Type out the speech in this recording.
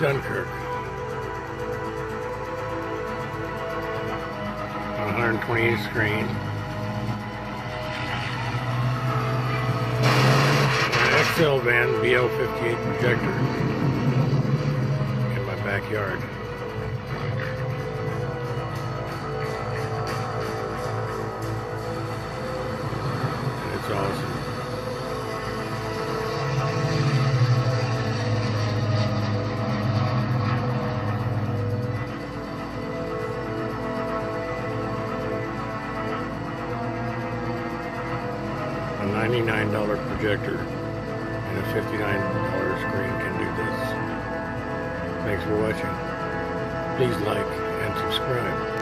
Dunkirk. On 128 screen. An Excelvan BL58 projector in my backyard. A $99 projector and a $59 screen can do this. Thanks for watching. Please like and subscribe.